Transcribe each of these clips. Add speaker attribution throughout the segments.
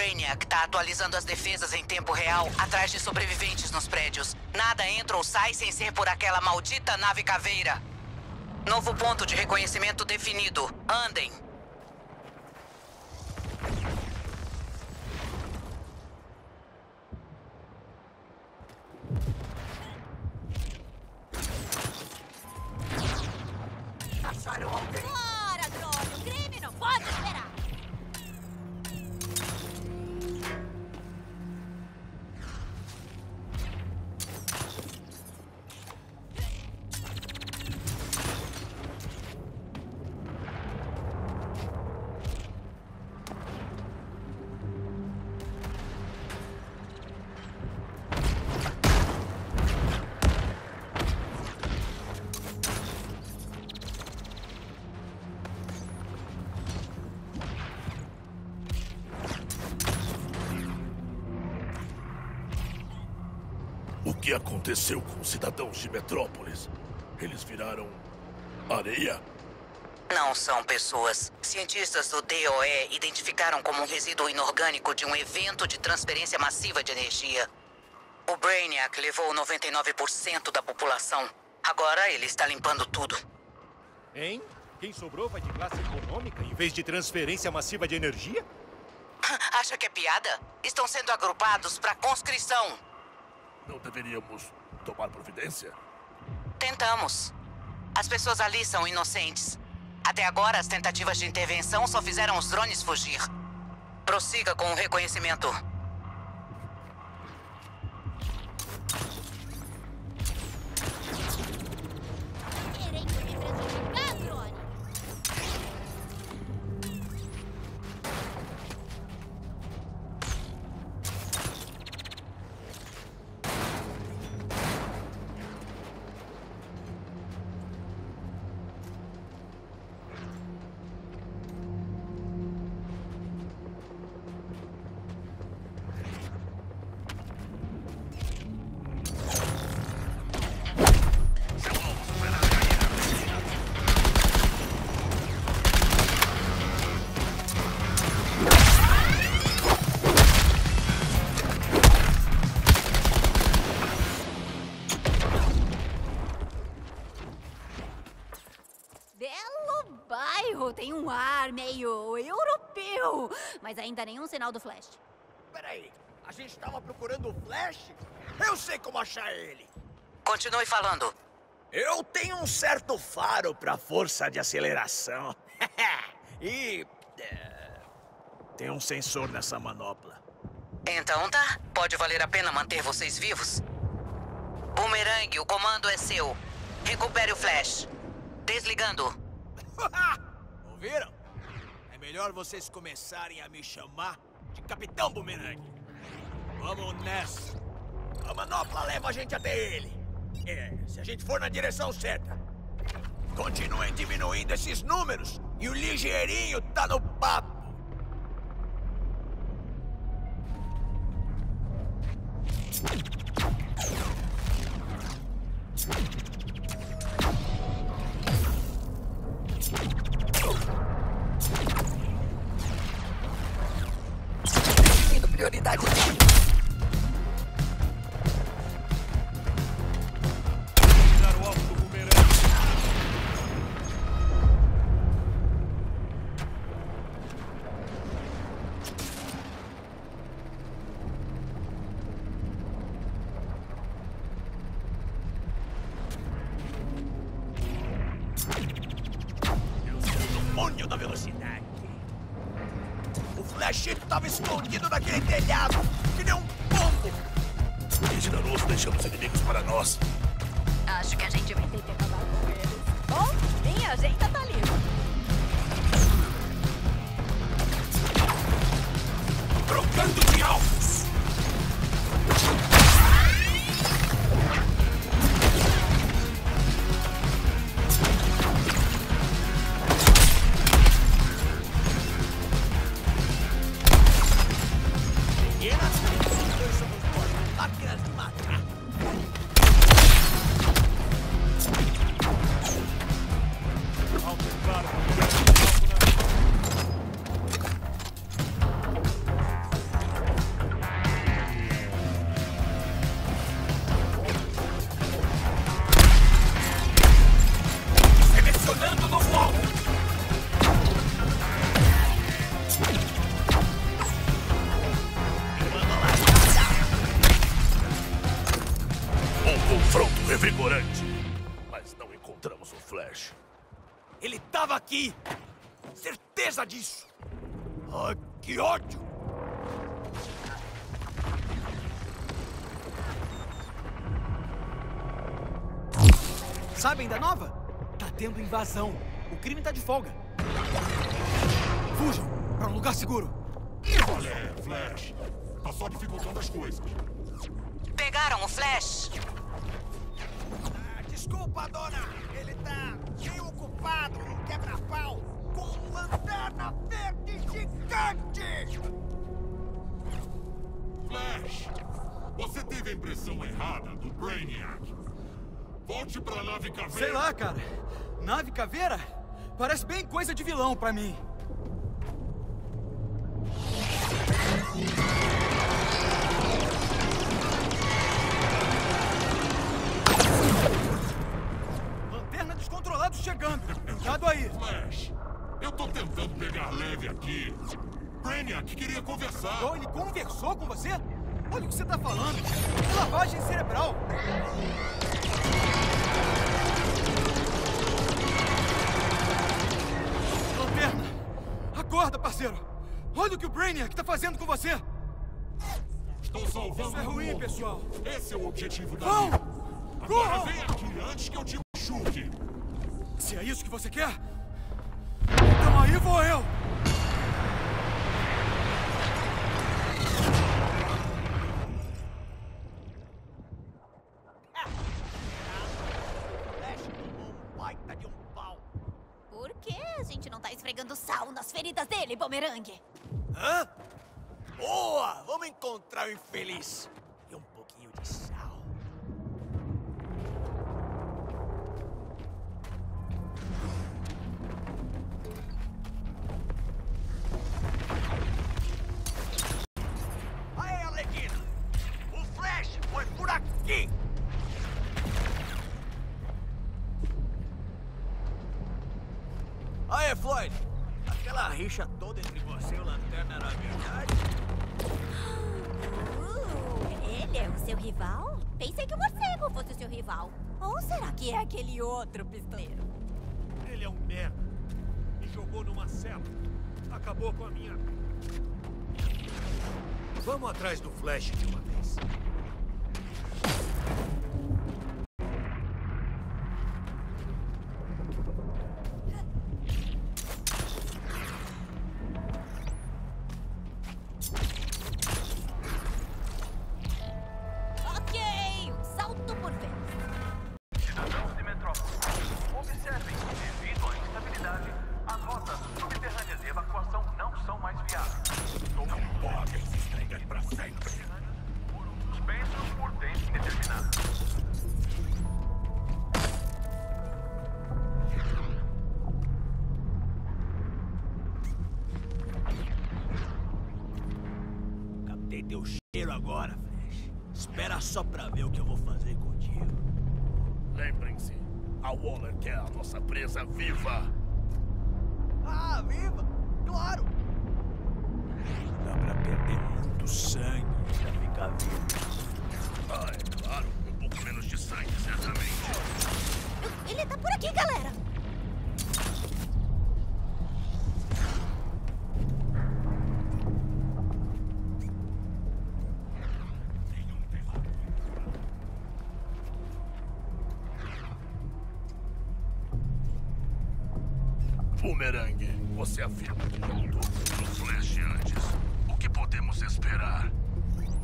Speaker 1: Brainiac tá atualizando as defesas em tempo real atrás de sobreviventes nos prédios. Nada entra ou sai sem ser por aquela maldita nave caveira. Novo ponto de reconhecimento definido. Andem.
Speaker 2: Que aconteceu com os cidadãos de Metrópolis? Eles viraram areia?
Speaker 1: Não são pessoas. Cientistas do DOE identificaram como um resíduo inorgânico de um evento de transferência massiva de energia. O Brainiac levou 99% da população. Agora ele está limpando tudo.
Speaker 3: Hein? Quem sobrou vai de classe econômica em vez de transferência massiva de energia?
Speaker 1: Acha que é piada? Estão sendo agrupados para conscrição.
Speaker 2: Não deveríamos tomar providência?
Speaker 1: Tentamos. As pessoas ali são inocentes. Até agora, as tentativas de intervenção só fizeram os drones fugir. Prossiga com o reconhecimento.
Speaker 4: Tem um ar meio europeu! Mas ainda nenhum sinal do Flash.
Speaker 5: Peraí, a gente tava procurando o Flash? Eu sei como achar ele.
Speaker 1: Continue falando.
Speaker 5: Eu tenho um certo faro pra força de aceleração. e. é, tem um sensor nessa manopla.
Speaker 1: Então tá. Pode valer a pena manter vocês vivos. Boomerang, o comando é seu. Recupere o flash. Desligando.
Speaker 5: Ouviram? É melhor vocês começarem a me chamar de Capitão Boomerang. Vamos nessa. A manopla leva a gente até ele. É, se a gente for na direção certa. Continuem diminuindo esses números e o ligeirinho tá no papo.
Speaker 1: Tendo prioridade.
Speaker 3: Tirar
Speaker 2: E generoso deixamos inimigos para nós.
Speaker 4: Acho que a gente vai ter que acabar com eles. Bom, minha agenda tá livre.
Speaker 2: Trocando de alvos!
Speaker 5: Certeza disso! Ai, que ódio!
Speaker 6: Sabem da nova? Tá tendo invasão. O crime tá de folga. Fujam para um lugar seguro.
Speaker 2: Olha, Flash. Tá só dificultando as coisas.
Speaker 1: Pegaram o Flash?
Speaker 5: Ah, desculpa, dona! Ele tá meio ocupado quebra-pau um lanterna verde gigante!
Speaker 2: Flash, você teve a impressão errada do Brainiac. Volte pra nave caveira.
Speaker 6: Sei lá, cara. Nave caveira? Parece bem coisa de vilão pra mim. Lanterna descontrolado chegando. Cuidado aí.
Speaker 2: Flash, tô tentando pegar leve aqui. Brainiac queria conversar.
Speaker 6: Oh, ele conversou com você? Olha o que você tá falando. Lavagem cerebral. Lanterna! Acorda, parceiro! Olha o que o Brainiac tá fazendo com você!
Speaker 2: Estou salvando
Speaker 6: Isso é ruim, pessoal!
Speaker 2: Esse é o objetivo da
Speaker 6: Vão!
Speaker 2: Agora
Speaker 6: Corram!
Speaker 2: vem aqui antes que eu te machuque.
Speaker 6: Se é isso que você quer, aí vou eu!
Speaker 5: Flash tomou baita de pau!
Speaker 4: Por que a gente não tá esfregando sal nas feridas dele, Pomerangue?
Speaker 5: Hã? Boa! Vamos encontrar o infeliz!
Speaker 4: Seu rival? Pensei que o morcego fosse o seu rival. Ou será que é aquele outro pistoleiro?
Speaker 3: Ele é um merda. Me jogou numa cela. Acabou com a minha. Vamos atrás do Flash de uma vez.
Speaker 5: Ver o que eu vou fazer contigo.
Speaker 2: Lembrem-se, a Waller quer a nossa presa viva. Você afirma que já lutou contra o Flash antes. O que podemos esperar?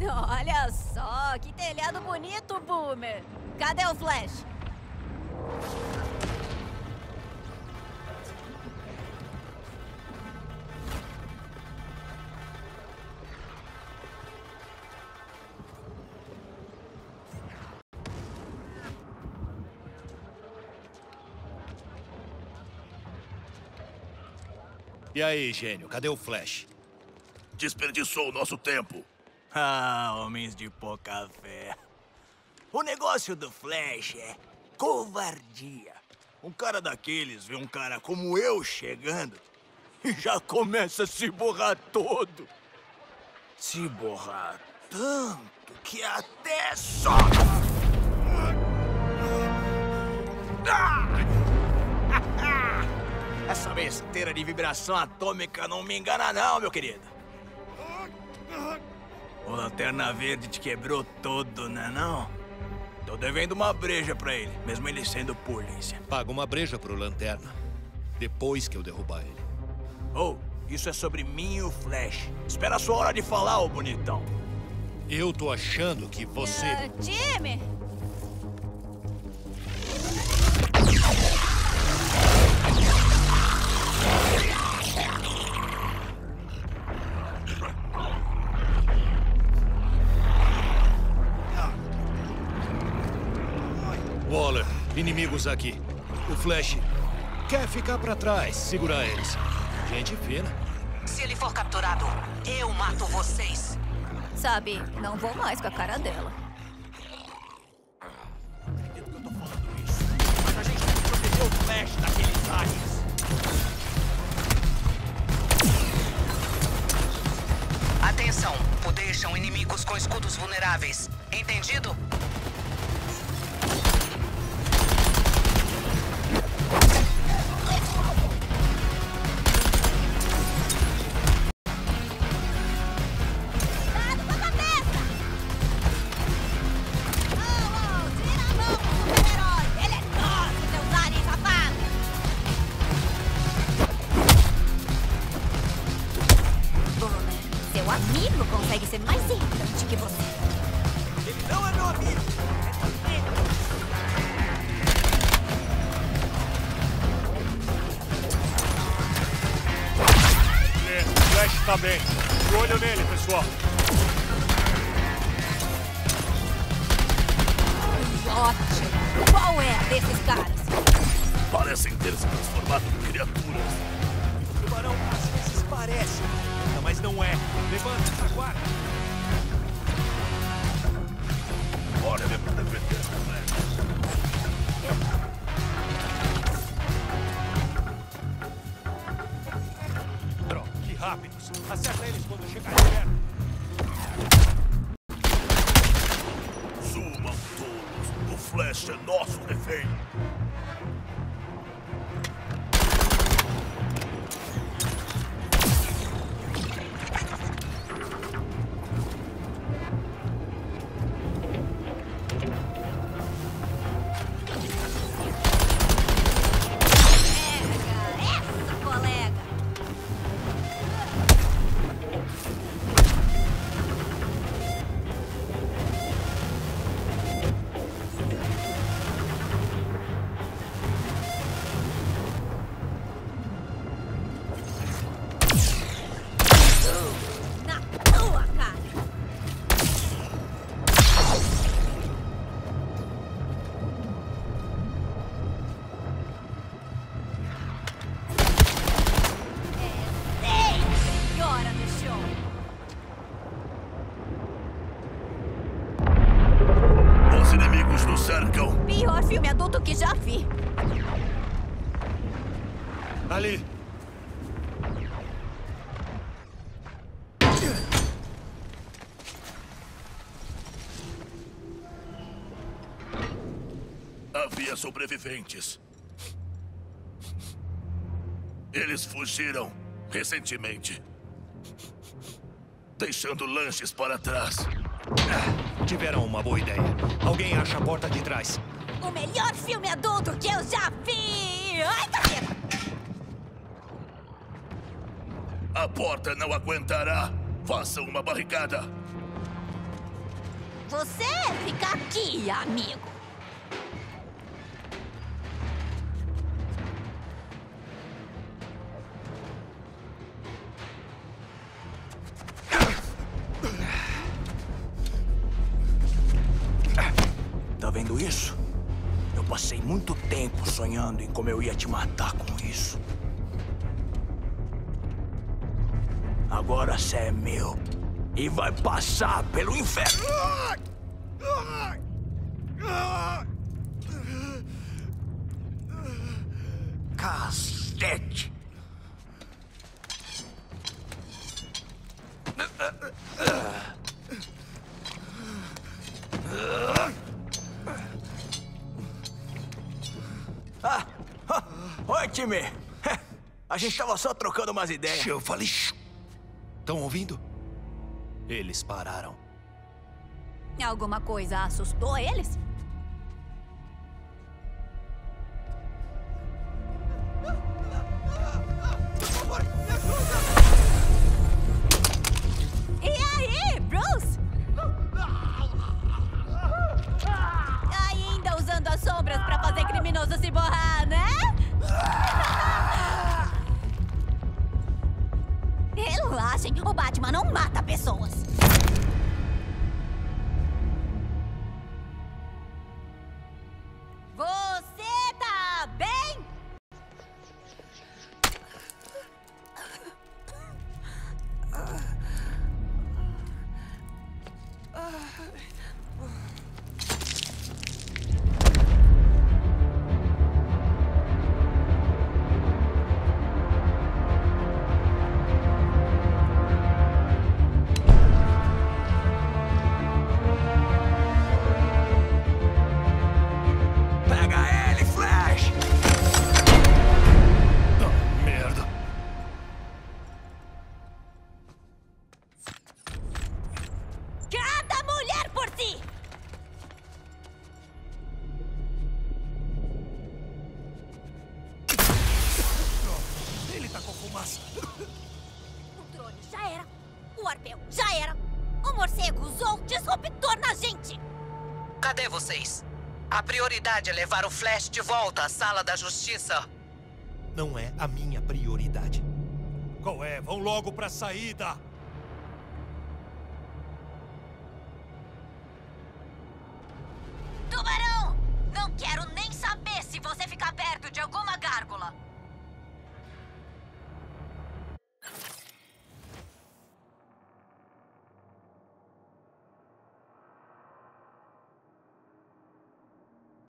Speaker 4: Olha só, que telhado bonito, Boomer. Cadê o Flash?
Speaker 3: E aí, gênio, cadê o Flash?
Speaker 2: Desperdiçou o nosso tempo.
Speaker 5: Ah, homens de pouca fé. O negócio do Flash é covardia. Um cara daqueles vê um cara como eu chegando e já começa a se borrar todo. Se borrar tanto que até só. História de vibração atômica não me engana não, meu querido. O Lanterna Verde te quebrou todo, né não? Tô devendo uma breja pra ele, mesmo ele sendo polícia.
Speaker 3: Paga uma breja pro Lanterna. Depois que eu derrubar ele.
Speaker 5: Oh, isso é sobre mim e o Flash. Espera a sua hora de falar, ô bonitão.
Speaker 3: Eu tô achando que você...
Speaker 4: Ah, Jimmy!
Speaker 3: Inimigos aqui. O Flash quer ficar pra trás, segurar eles. Gente fina.
Speaker 1: Se ele for capturado, eu mato vocês.
Speaker 4: Sabe, não vou mais com a cara dela.
Speaker 5: Acredito que eu tô falando isso. Mas a gente tem que proteger o Flash daqueles aliens.
Speaker 1: Atenção, o deixam inimigos com escudos vulneráveis. Entendido?
Speaker 2: Parecem ter se transformado em criaturas.
Speaker 3: O tubarão às vezes parece, mas não é. Levanta, aguarda.
Speaker 2: É pra defender essa flecha.
Speaker 3: Droga, que rápidos. Acerta eles quando chegar perto.
Speaker 2: Sobreviventes. Eles fugiram recentemente. Deixando lanches para trás.
Speaker 3: Tiveram uma boa ideia. Alguém acha a porta de trás.
Speaker 4: O melhor filme adulto que eu já vi! Ai, caceta!
Speaker 2: A porta não aguentará. Façam uma barricada.
Speaker 4: Você fica aqui, amigo.
Speaker 5: Isso? Eu passei muito tempo sonhando em como eu ia te matar com isso. Agora você é meu. E vai passar pelo inferno. Time! A gente tava só trocando umas ideias.
Speaker 3: Eu falei. Estão ouvindo? Eles pararam.
Speaker 4: Alguma coisa assustou eles? E aí, Bruce? Ainda usando as sombras pra fazer criminoso se borrar, Batman não mata pessoas. Usou um disruptor na gente.
Speaker 1: Cadê vocês? A prioridade é levar o Flash de volta à sala da justiça.
Speaker 3: Não é a minha prioridade.
Speaker 2: Qual é? Vão logo pra saída!